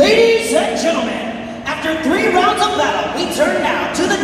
Ladies and gentlemen, after three rounds of battle, we turn now to the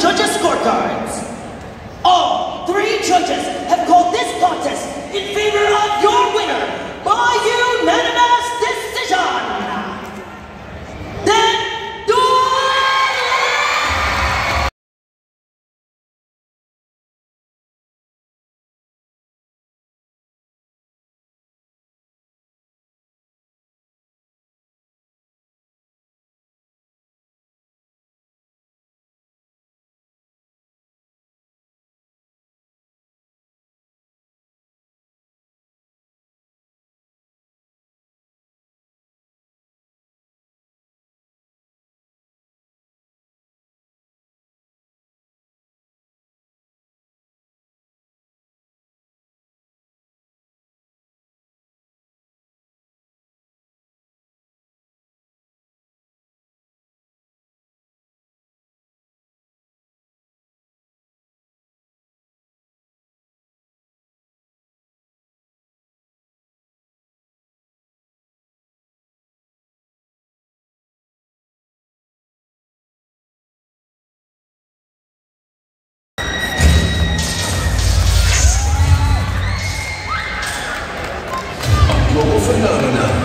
We're.